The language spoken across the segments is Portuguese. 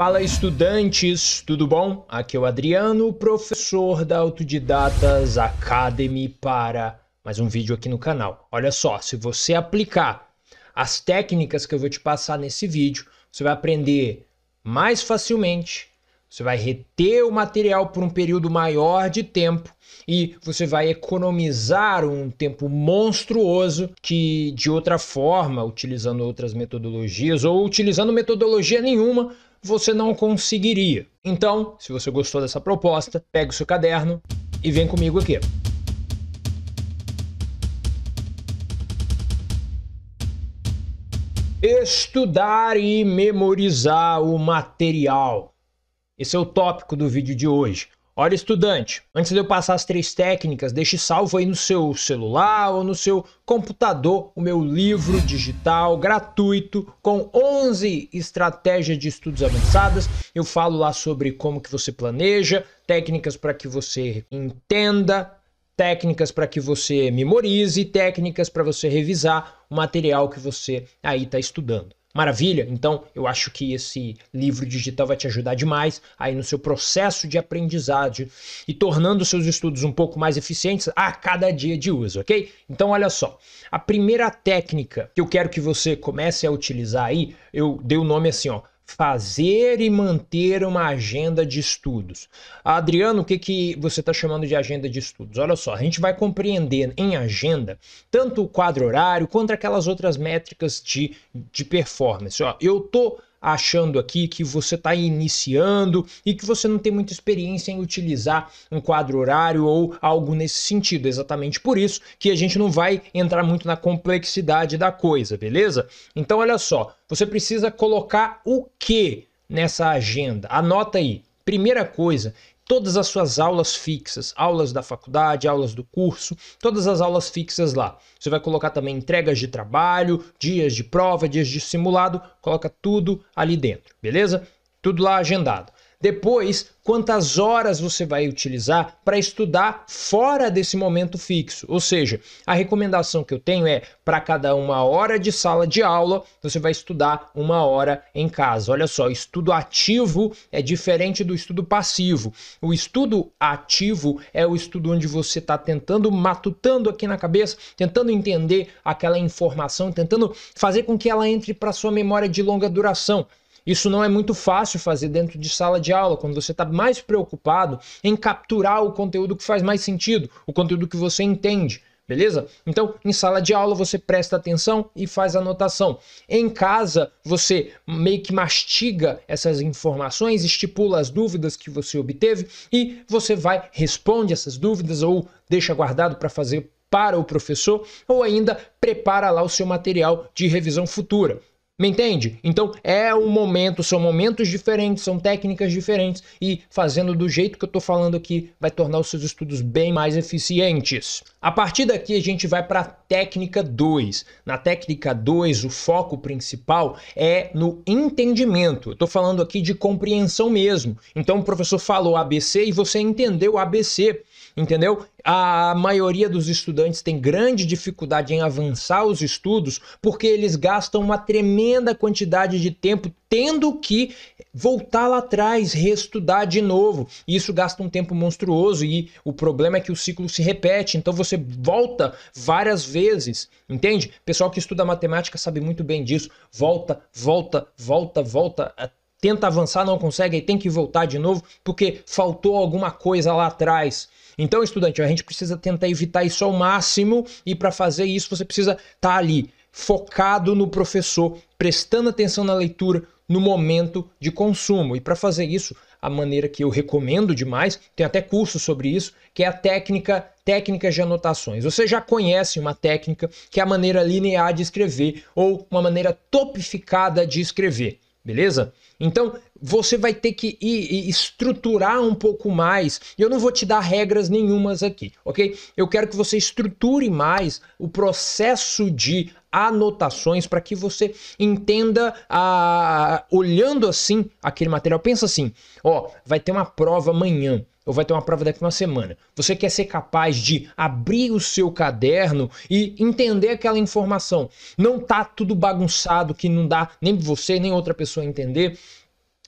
Fala estudantes, tudo bom? Aqui é o Adriano, professor da Autodidatas Academy para mais um vídeo aqui no canal. Olha só, se você aplicar as técnicas que eu vou te passar nesse vídeo, você vai aprender mais facilmente, você vai reter o material por um período maior de tempo e você vai economizar um tempo monstruoso que de outra forma, utilizando outras metodologias ou utilizando metodologia nenhuma, você não conseguiria. Então, se você gostou dessa proposta, pegue o seu caderno e vem comigo aqui. Estudar e memorizar o material. Esse é o tópico do vídeo de hoje. Olha, estudante, antes de eu passar as três técnicas, deixe salvo aí no seu celular ou no seu computador o meu livro digital gratuito com 11 estratégias de estudos avançadas. Eu falo lá sobre como que você planeja, técnicas para que você entenda, técnicas para que você memorize, técnicas para você revisar o material que você aí está estudando. Maravilha? Então eu acho que esse livro digital vai te ajudar demais aí no seu processo de aprendizagem e tornando seus estudos um pouco mais eficientes a cada dia de uso, ok? Então olha só, a primeira técnica que eu quero que você comece a utilizar aí, eu dei o nome assim, ó, fazer e manter uma agenda de estudos. Adriano, o que, que você está chamando de agenda de estudos? Olha só, a gente vai compreender em agenda tanto o quadro horário quanto aquelas outras métricas de, de performance. Ó, eu estou achando aqui que você está iniciando e que você não tem muita experiência em utilizar um quadro horário ou algo nesse sentido. Exatamente por isso que a gente não vai entrar muito na complexidade da coisa, beleza? Então, olha só, você precisa colocar o que nessa agenda? Anota aí. Primeira coisa, todas as suas aulas fixas, aulas da faculdade, aulas do curso, todas as aulas fixas lá. Você vai colocar também entregas de trabalho, dias de prova, dias de simulado, coloca tudo ali dentro, beleza? Tudo lá agendado. Depois, quantas horas você vai utilizar para estudar fora desse momento fixo. Ou seja, a recomendação que eu tenho é para cada uma hora de sala de aula, você vai estudar uma hora em casa. Olha só, estudo ativo é diferente do estudo passivo. O estudo ativo é o estudo onde você está tentando, matutando aqui na cabeça, tentando entender aquela informação, tentando fazer com que ela entre para sua memória de longa duração. Isso não é muito fácil fazer dentro de sala de aula, quando você está mais preocupado em capturar o conteúdo que faz mais sentido, o conteúdo que você entende. Beleza? Então, em sala de aula você presta atenção e faz anotação. Em casa, você meio que mastiga essas informações, estipula as dúvidas que você obteve e você vai responde essas dúvidas ou deixa guardado para fazer para o professor ou ainda prepara lá o seu material de revisão futura. Me entende? Então é um momento, são momentos diferentes, são técnicas diferentes e fazendo do jeito que eu estou falando aqui vai tornar os seus estudos bem mais eficientes. A partir daqui a gente vai para a técnica 2. Na técnica 2, o foco principal é no entendimento. Estou falando aqui de compreensão mesmo. Então o professor falou ABC e você entendeu ABC entendeu? A maioria dos estudantes tem grande dificuldade em avançar os estudos porque eles gastam uma tremenda quantidade de tempo tendo que voltar lá atrás, reestudar de novo. E isso gasta um tempo monstruoso e o problema é que o ciclo se repete, então você volta várias vezes, entende? Pessoal que estuda matemática sabe muito bem disso. Volta, volta, volta, volta tenta avançar, não consegue, e tem que voltar de novo porque faltou alguma coisa lá atrás. Então, estudante, a gente precisa tentar evitar isso ao máximo e para fazer isso você precisa estar tá ali focado no professor, prestando atenção na leitura no momento de consumo. E para fazer isso, a maneira que eu recomendo demais, tem até curso sobre isso, que é a técnica técnicas de anotações. Você já conhece uma técnica que é a maneira linear de escrever ou uma maneira topificada de escrever beleza? Então você vai ter que ir, estruturar um pouco mais. Eu não vou te dar regras nenhumas aqui, ok? Eu quero que você estruture mais o processo de anotações para que você entenda, a, olhando assim aquele material. Pensa assim: ó, vai ter uma prova amanhã ou vai ter uma prova daqui uma semana. Você quer ser capaz de abrir o seu caderno e entender aquela informação. Não tá tudo bagunçado que não dá nem você nem outra pessoa entender.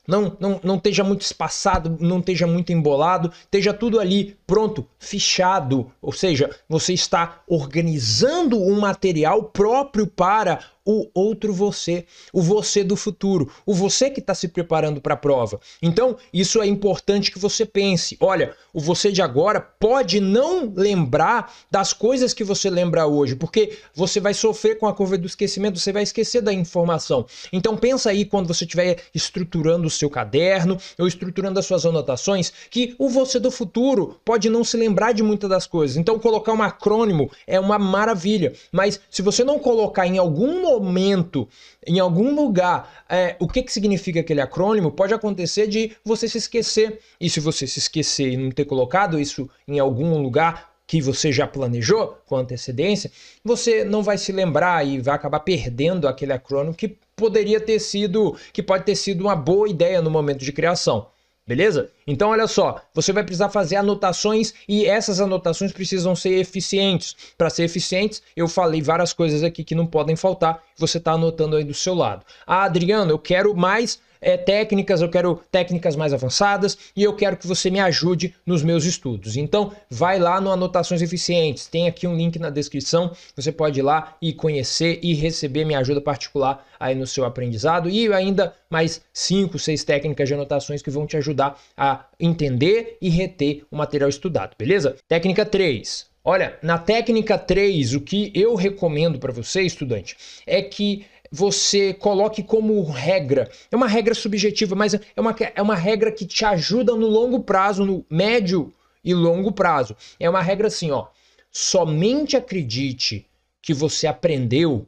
Não, não, não esteja muito espaçado, não esteja muito embolado, esteja tudo ali pronto, fichado. Ou seja, você está organizando um material próprio para o outro você, o você do futuro, o você que está se preparando para a prova. Então, isso é importante que você pense. Olha, o você de agora pode não lembrar das coisas que você lembra hoje, porque você vai sofrer com a curva do esquecimento, você vai esquecer da informação. Então, pensa aí quando você estiver estruturando o seu caderno ou estruturando as suas anotações, que o você do futuro pode não se lembrar de muitas das coisas. Então, colocar um acrônimo é uma maravilha, mas se você não colocar em algum momento, em algum lugar, é, o que, que significa aquele acrônimo, pode acontecer de você se esquecer. E se você se esquecer e não ter colocado isso em algum lugar, que você já planejou com antecedência, você não vai se lembrar e vai acabar perdendo aquele acrônimo que poderia ter sido, que pode ter sido uma boa ideia no momento de criação. Beleza? Então, olha só, você vai precisar fazer anotações e essas anotações precisam ser eficientes. Para ser eficientes, eu falei várias coisas aqui que não podem faltar. Você está anotando aí do seu lado. Ah, Adriano, eu quero mais é, técnicas, eu quero técnicas mais avançadas e eu quero que você me ajude nos meus estudos. Então, vai lá no Anotações Eficientes, tem aqui um link na descrição, você pode ir lá e conhecer e receber minha ajuda particular aí no seu aprendizado e ainda mais 5, 6 técnicas de anotações que vão te ajudar a entender e reter o material estudado, beleza? Técnica 3. Olha, na técnica 3, o que eu recomendo para você, estudante, é que você coloque como regra. É uma regra subjetiva, mas é uma, é uma regra que te ajuda no longo prazo, no médio e longo prazo. É uma regra assim, ó. Somente acredite que você aprendeu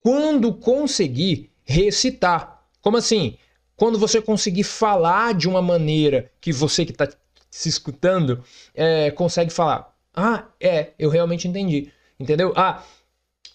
quando conseguir recitar. Como assim? Quando você conseguir falar de uma maneira que você que está se escutando é, consegue falar. Ah, é, eu realmente entendi. Entendeu? Ah,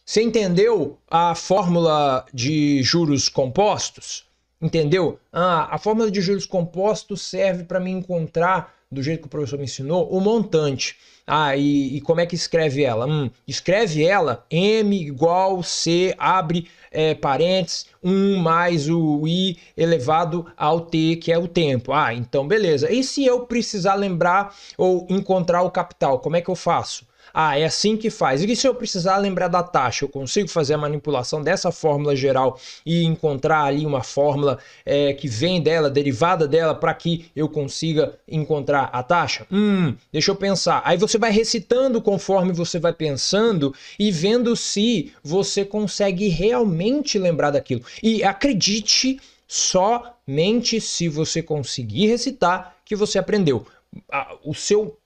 você entendeu a fórmula de juros compostos? Entendeu? Ah, a fórmula de juros compostos serve para me encontrar, do jeito que o professor me ensinou, o montante. Ah, e, e como é que escreve ela? Hum, escreve ela M igual C, abre é, parênteses, 1 mais o I elevado ao T, que é o tempo. Ah, então beleza. E se eu precisar lembrar ou encontrar o capital, como é que eu faço? Ah, é assim que faz. E se eu precisar lembrar da taxa, eu consigo fazer a manipulação dessa fórmula geral e encontrar ali uma fórmula é, que vem dela, derivada dela, para que eu consiga encontrar a taxa? Hum, deixa eu pensar. Aí você vai recitando conforme você vai pensando e vendo se você consegue realmente lembrar daquilo. E acredite, somente se você conseguir recitar que você aprendeu a, o seu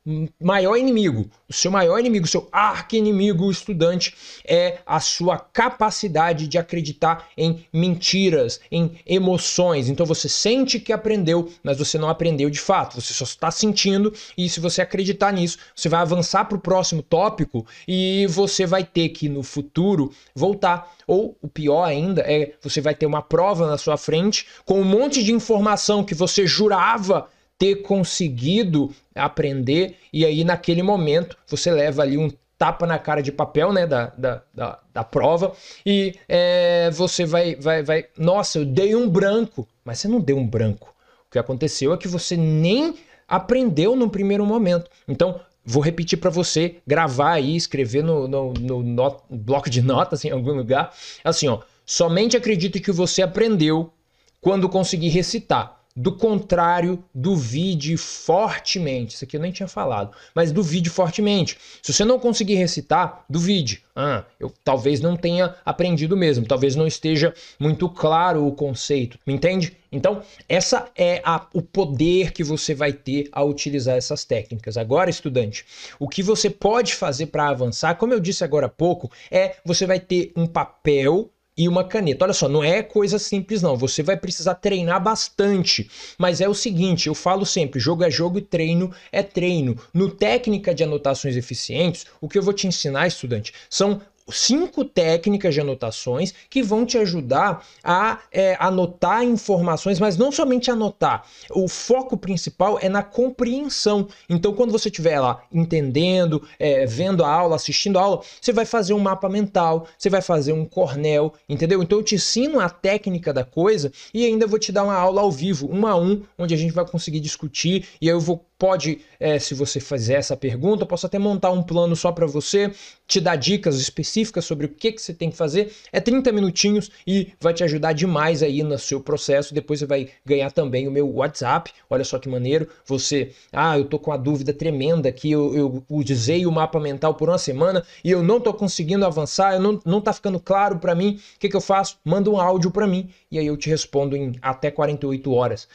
maior inimigo, o seu maior inimigo, o seu arqui-inimigo estudante é a sua capacidade de acreditar em mentiras, em emoções. Então você sente que aprendeu, mas você não aprendeu de fato, você só está sentindo e se você acreditar nisso, você vai avançar para o próximo tópico e você vai ter que no futuro voltar. Ou o pior ainda é você vai ter uma prova na sua frente com um monte de informação que você jurava ter conseguido aprender, e aí naquele momento você leva ali um tapa na cara de papel, né, da, da, da, da prova, e é, você vai, vai, vai, nossa, eu dei um branco, mas você não deu um branco. O que aconteceu é que você nem aprendeu no primeiro momento. Então, vou repetir para você, gravar aí, escrever no, no, no not, bloco de notas em algum lugar, assim, ó, somente acredite que você aprendeu quando conseguir recitar. Do contrário, duvide fortemente. Isso aqui eu nem tinha falado, mas duvide fortemente. Se você não conseguir recitar, duvide. Ah, eu talvez não tenha aprendido mesmo, talvez não esteja muito claro o conceito, me entende? Então, essa é a, o poder que você vai ter ao utilizar essas técnicas. Agora, estudante, o que você pode fazer para avançar, como eu disse agora há pouco, é você vai ter um papel e uma caneta. Olha só, não é coisa simples não. Você vai precisar treinar bastante. Mas é o seguinte, eu falo sempre, jogo é jogo e treino é treino. No técnica de anotações eficientes, o que eu vou te ensinar, estudante, são cinco técnicas de anotações que vão te ajudar a é, anotar informações, mas não somente anotar. O foco principal é na compreensão. Então, quando você estiver lá entendendo, é, vendo a aula, assistindo a aula, você vai fazer um mapa mental, você vai fazer um cornel, entendeu? Então, eu te ensino a técnica da coisa e ainda vou te dar uma aula ao vivo, um a um, onde a gente vai conseguir discutir e eu vou pode, é, se você fizer essa pergunta, posso até montar um plano só para você, te dar dicas específicas sobre o que, que você tem que fazer. É 30 minutinhos e vai te ajudar demais aí no seu processo. Depois você vai ganhar também o meu WhatsApp. Olha só que maneiro. Você, ah, eu tô com uma dúvida tremenda aqui, eu, eu usei o mapa mental por uma semana e eu não tô conseguindo avançar, eu não, não tá ficando claro para mim. O que, que eu faço? Manda um áudio para mim e aí eu te respondo em até 48 horas.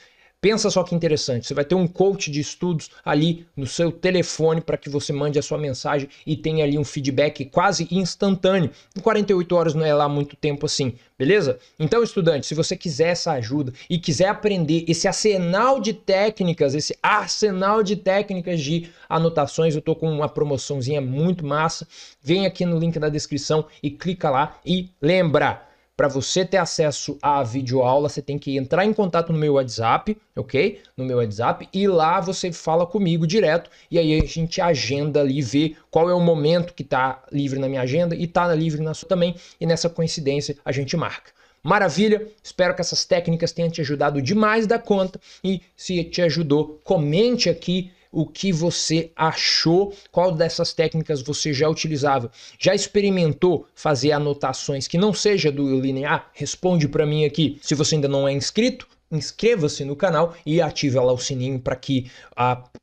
Pensa só que interessante, você vai ter um coach de estudos ali no seu telefone para que você mande a sua mensagem e tenha ali um feedback quase instantâneo. Em 48 horas não é lá muito tempo assim, beleza? Então, estudante, se você quiser essa ajuda e quiser aprender esse arsenal de técnicas, esse arsenal de técnicas de anotações, eu tô com uma promoçãozinha muito massa. Vem aqui no link da descrição e clica lá e lembra para você ter acesso à videoaula, você tem que entrar em contato no meu WhatsApp, ok? No meu WhatsApp, e lá você fala comigo direto, e aí a gente agenda ali, vê qual é o momento que está livre na minha agenda e está livre na sua também, e nessa coincidência a gente marca. Maravilha, espero que essas técnicas tenham te ajudado demais da conta, e se te ajudou, comente aqui o que você achou, qual dessas técnicas você já utilizava. Já experimentou fazer anotações que não seja do linear? Responde para mim aqui. Se você ainda não é inscrito, inscreva-se no canal e ative lá o sininho para que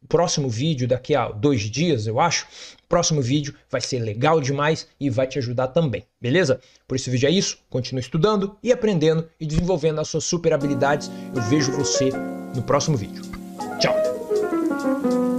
o próximo vídeo, daqui a dois dias, eu acho, próximo vídeo vai ser legal demais e vai te ajudar também, beleza? Por esse vídeo é isso, continue estudando e aprendendo e desenvolvendo as suas super habilidades. Eu vejo você no próximo vídeo. Thank you.